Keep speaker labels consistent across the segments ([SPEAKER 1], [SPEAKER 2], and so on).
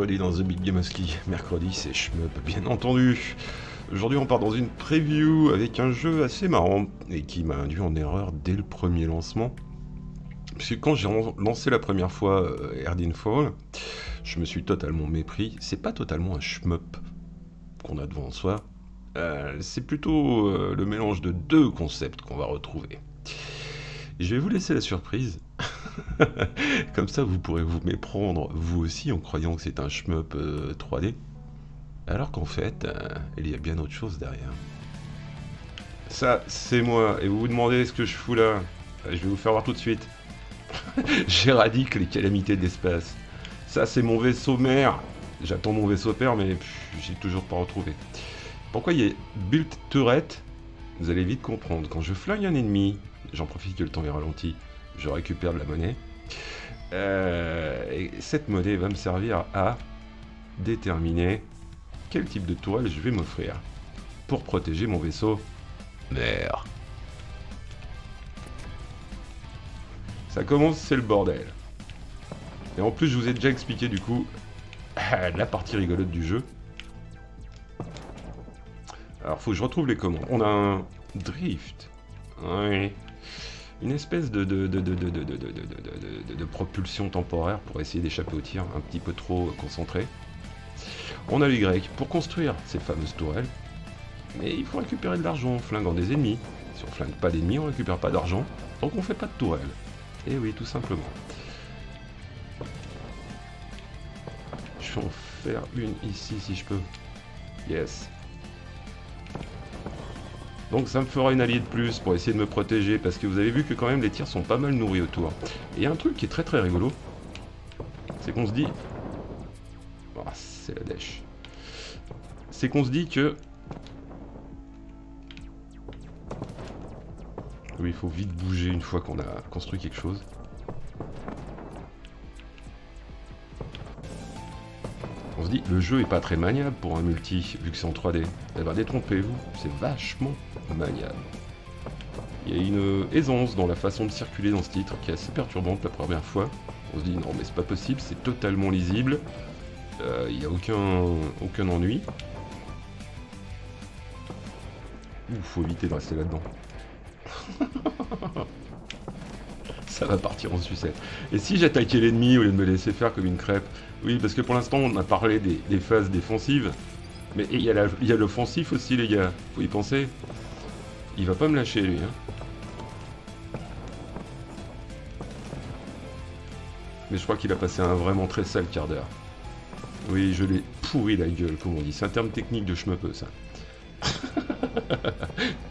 [SPEAKER 1] mercredi dans The Big Game Ski. Mercredi, c'est shmup, bien entendu. Aujourd'hui, on part dans une preview avec un jeu assez marrant et qui m'a induit en erreur dès le premier lancement. Parce que quand j'ai lancé la première fois euh, Fall, je me suis totalement mépris. C'est pas totalement un shmup qu'on a devant soi. Euh, c'est plutôt euh, le mélange de deux concepts qu'on va retrouver. Je vais vous laisser la surprise. Comme ça, vous pourrez vous méprendre vous aussi en croyant que c'est un shmup 3D. Euh, Alors qu'en fait, euh, il y a bien autre chose derrière. Ça, c'est moi. Et vous vous demandez ce que je fous là? Je vais vous faire voir tout de suite. J'éradique les calamités de l'espace. Ça, c'est mon vaisseau mère. J'attends mon vaisseau père, mais j'ai toujours pas retrouvé. Pourquoi il y a build turret? Vous allez vite comprendre. Quand je flingue un ennemi, j'en profite que le temps est ralenti, je récupère de la monnaie. Euh, et cette monnaie va me servir à déterminer quel type de toile je vais m'offrir pour protéger mon vaisseau mère. Ça commence, c'est le bordel. Et en plus, je vous ai déjà expliqué du coup la partie rigolote du jeu. Alors, faut que je retrouve les commandes. On a un drift. Oui une espèce de, propulsion temporaire pour essayer d'échapper au tir, un petit peu trop concentré. On a Y pour construire ces fameuses tourelles, mais il faut récupérer de l'argent en flinguant des ennemis. Si on flingue pas d'ennemis, on récupère pas d'argent, donc on fait pas de tourelles. Et oui, tout simplement. Je vais en faire une ici si je peux. Yes. Donc ça me fera une alliée de plus pour essayer de me protéger, parce que vous avez vu que quand même les tirs sont pas mal nourris autour. Et il y a un truc qui est très très rigolo, c'est qu'on se dit... Oh, c'est la dèche. C'est qu'on se dit que... Oui, il faut vite bouger une fois qu'on a construit quelque chose. Le jeu est pas très maniable pour un multi, vu que c'est en 3D. Eh ben détrompez-vous, c'est vachement maniable. Il y a une aisance dans la façon de circuler dans ce titre qui est assez perturbante la première fois. On se dit, non mais c'est pas possible, c'est totalement lisible. Euh, il n'y a aucun, aucun ennui. Il faut éviter de rester là-dedans. ça va partir en sucette. Et si j'attaquais l'ennemi au lieu de me laisser faire comme une crêpe? Oui, parce que pour l'instant, on a parlé des, phases défensives. Mais il y a l'offensif aussi, les gars. Faut y penser. Il va pas me lâcher, lui. Hein. Mais je crois qu'il a passé un vraiment très sale quart d'heure. Oui, je l'ai pourri la gueule, comme on dit. C'est un terme technique de chemeupeux, ça.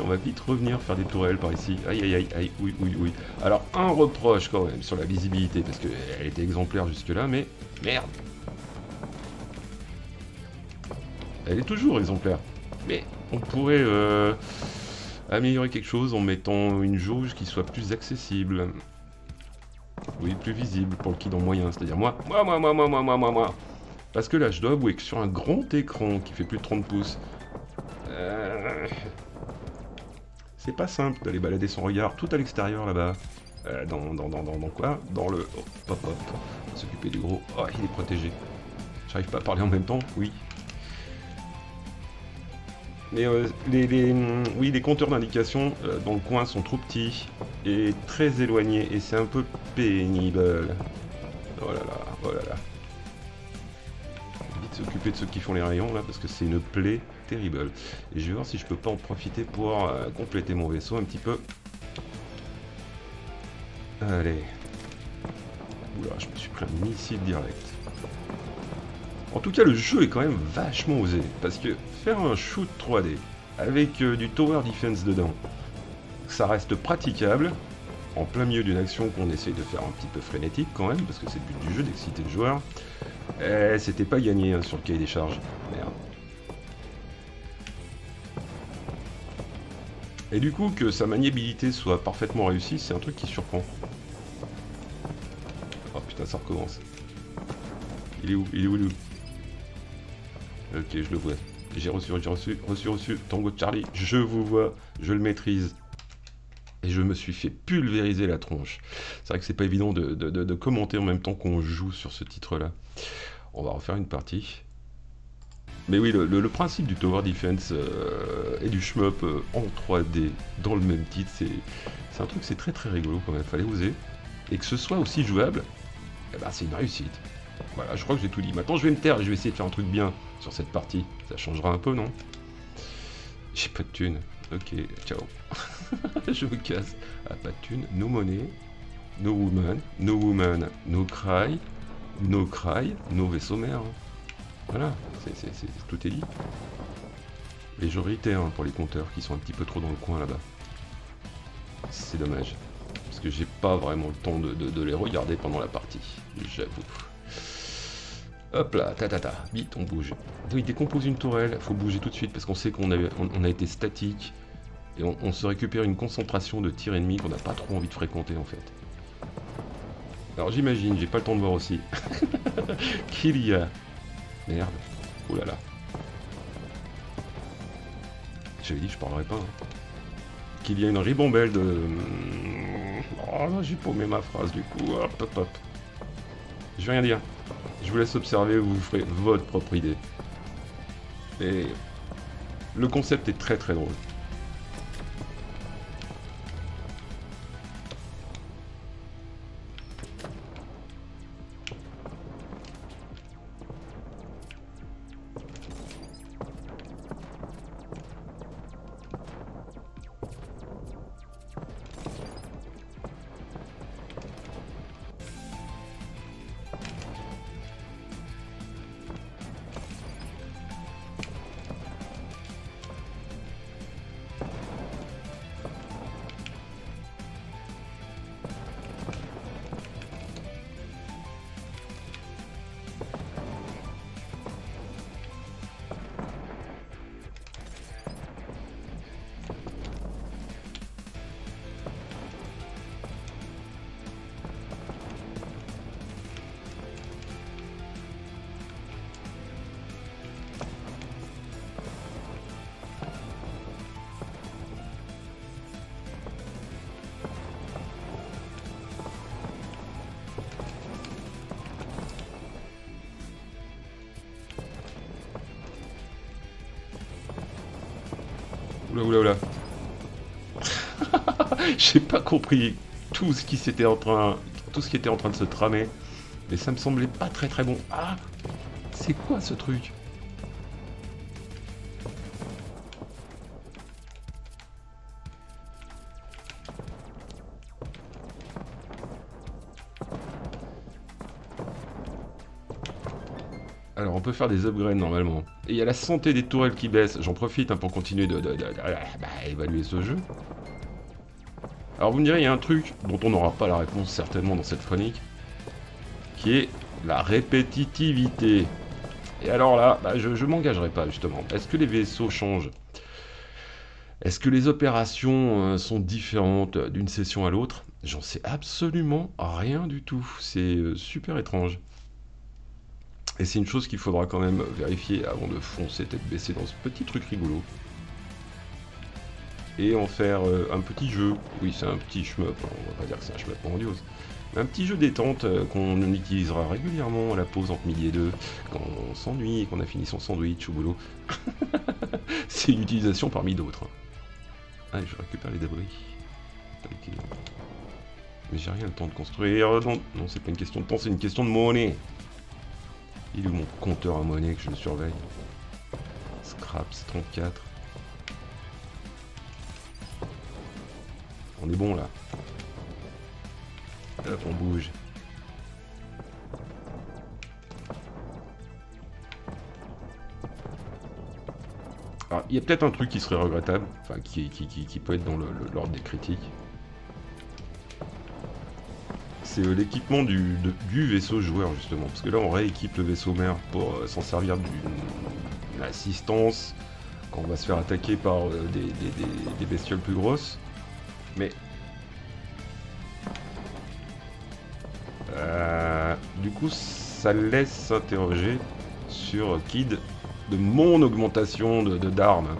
[SPEAKER 1] on va vite revenir faire des tourelles par ici. Aïe aïe aïe aïe, oui oui oui. Alors un reproche quand même sur la visibilité, parce qu'elle était exemplaire jusque là, mais merde. Elle est toujours exemplaire. Mais on pourrait euh, améliorer quelque chose en mettant une jauge qui soit plus accessible. Oui, plus visible pour le kid en moyen, c'est-à-dire moi, moi, moi, moi, moi, moi, moi, moi, moi. Parce que là, je dois avouer que sur un grand écran qui fait plus de 30 pouces, euh, c'est pas simple d'aller balader son regard tout à l'extérieur là-bas. Euh, dans, dans, dans, dans, quoi? Dans le... Oh, hop, S'occuper du gros. Oh, il est protégé. J'arrive pas à parler en même temps? Oui. Mais euh, les, oui, les compteurs d'indication euh, dans le coin sont trop petits et très éloignés et c'est un peu pénible. Oh là là, oh là là. Vite s'occuper de ceux qui font les rayons là parce que c'est une plaie terrible. Et je vais voir si je peux pas en profiter pour euh, compléter mon vaisseau un petit peu. Allez. Oula, je me suis pris un missile direct. En tout cas, le jeu est quand même vachement osé. Parce que faire un shoot 3D avec euh, du tower defense dedans, ça reste praticable. En plein milieu d'une action qu'on essaye de faire un petit peu frénétique quand même, parce que c'est le but du jeu d'exciter le joueur. Eh, c'était pas gagné hein, sur le cahier des charges. Merde. Et du coup, que sa maniabilité soit parfaitement réussie, c'est un truc qui surprend. Oh putain, ça recommence. Il est où? Il est où, il Ok, je le vois. J'ai reçu, j'ai reçu, reçu, reçu. Tango Charlie, je vous vois, je le maîtrise. Et Et je me suis fait pulvériser la tronche. C'est vrai que c'est pas évident de, commenter en même temps qu'on joue sur ce titre-là. On va refaire une partie. Mais oui, le, principe du Tower Defense euh, et du shmup euh, en 3D dans le même titre, c'est un truc, c'est très très rigolo quand même. Fallait oser. Et que ce soit aussi jouable, eh ben, c'est une réussite. Voilà, je crois que j'ai tout dit. Maintenant, je vais me taire et je vais essayer de faire un truc bien sur cette partie. Ça changera un peu, non? J'ai pas de thunes. Ok, ciao. je me casse. Ah, pas de thunes, no money, no woman, no woman, no cry, no cry, no vaisseau mère. Voilà, tout est dit. Et pour les compteurs qui sont un petit peu trop dans le coin là-bas. C'est dommage. Parce que j'ai pas vraiment le temps de, les regarder pendant la partie. J'avoue. Hop là, ta ta ta, vite on bouge. il décompose une tourelle, faut bouger tout de suite parce qu'on sait qu'on a, été statique. Et on, se récupère une concentration de tir ennemi qu'on n'a pas trop envie de fréquenter en fait. Alors j'imagine, j'ai pas le temps de voir aussi, qu'il y a Merde. Oh là là. J'avais dit je parlerai pas. Hein. Qu'il y a une ribambelle de... Oh là, j'ai paumé ma phrase du coup. Hop, hop, hop. Je vais rien dire. Je vous laisse observer, vous ferez votre propre idée. Et le concept est très très drôle. Oula, oula, J'ai pas compris tout ce qui s'était en train, tout ce qui était en train de se tramer, mais ça me semblait pas très très bon. Ah, c'est quoi ce truc? Peut faire des upgrades normalement. Et il y a la santé des tourelles qui baisse. J'en profite hein, pour continuer de, bah, évaluer ce jeu. Alors vous me direz, il y a un truc dont on n'aura pas la réponse certainement dans cette chronique, qui est la répétitivité. Et alors là, bah, je, ne m'engagerai pas justement. Est-ce que les vaisseaux changent? Est-ce que les opérations euh, sont différentes d'une session à l'autre? J'en sais absolument rien du tout. C'est euh, super étrange. Et c'est une chose qu'il faudra quand même vérifier avant de foncer tête baissée dans ce petit truc rigolo. Et en faire euh, un petit jeu. Oui, c'est un petit shmup, hein, on va pas dire que c'est un shmup grandiose. Un petit jeu détente euh, qu'on utilisera régulièrement à la pause entre midi et deux, quand on s'ennuie et qu'on a fini son sandwich au boulot. c'est une utilisation parmi d'autres. Allez, je récupère les débris. Mais j'ai rien le temps de construire. Non, non c'est pas une question de temps, c'est une question de monnaie. Il est où mon compteur à monnaie que je le surveille Scraps 34. On est bon là. Hop, on bouge. Alors, il y a peut-être un truc qui serait regrettable, enfin qui, qui, peut être dans l'ordre des critiques c'est euh, l'équipement du, vaisseau joueur justement. Parce que là on rééquipe le vaisseau mère pour euh, s'en servir d'une assistance quand on va se faire attaquer par euh, des, bestioles plus grosses. Mais... du coup ça laisse s'interroger sur Kid de mon augmentation de d'armes.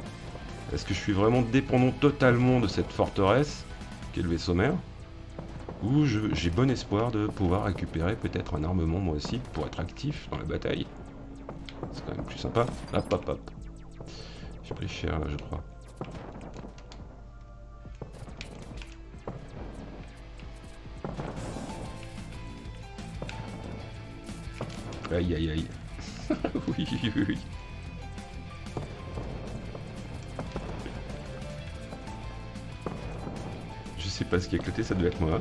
[SPEAKER 1] Est-ce que je suis vraiment dépendant totalement de cette forteresse qui est le vaisseau mère, où j'ai bon espoir de pouvoir récupérer peut-être un armement moi aussi pour être actif dans la bataille. C'est quand même plus sympa. Hop hop hop. J'ai pris cher là je crois. Aïe aïe aïe. oui, oui, oui. Je sais pas ce qui a éclaté, ça devait être moi.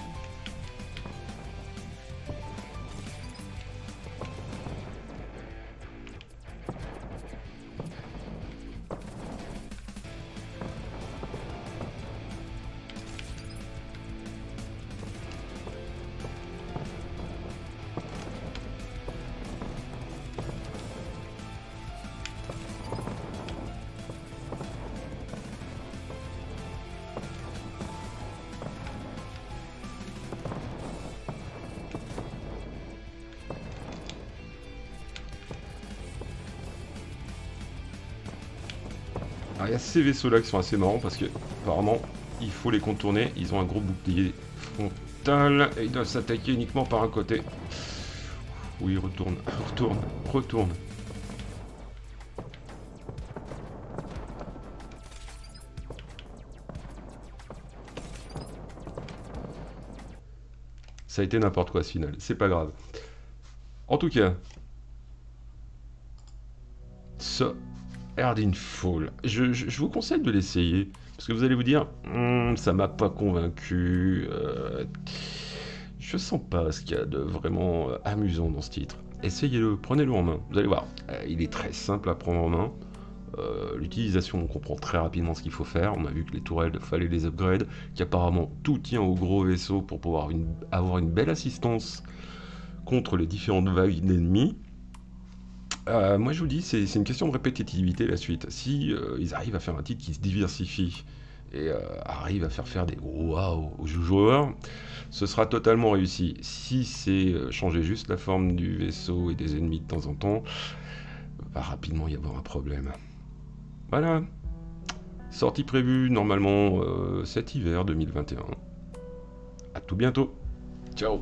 [SPEAKER 1] Alors il y a ces vaisseaux là qui sont assez marrants parce que apparemment il faut les contourner. Ils ont un gros bouclier frontal et ils doivent s'attaquer uniquement par un côté. Oui, retourne, retourne, retourne. Ça a été n'importe quoi ce final, c'est pas grave. En tout cas, ça Erdin Fall. Je, vous conseille de l'essayer. Parce que vous allez vous dire, hmm, ça m'a pas convaincu. Euh, je sens pas ce qu'il y a de vraiment euh, amusant dans ce titre. Essayez-le, prenez-le en main. Vous allez voir, euh, il est très simple à prendre en main. L'utilisation, on comprend très rapidement ce qu'il faut faire. On a vu que les tourelles, fallait les upgrade, qu'apparemment tout tient au gros vaisseau pour pouvoir avoir une belle assistance contre les différentes vagues d'ennemis. Euh, moi, je vous dis, c'est une question de répétitivité la suite. Si euh, ils arrivent à faire un titre qui se diversifie et euh, arrivent à faire faire des waouh aux joueurs, ce sera totalement réussi. Si c'est changer juste la forme du vaisseau et des ennemis de temps en temps, va rapidement y avoir un problème. Voilà. Sortie prévue normalement cet hiver 2021. A tout bientôt. Ciao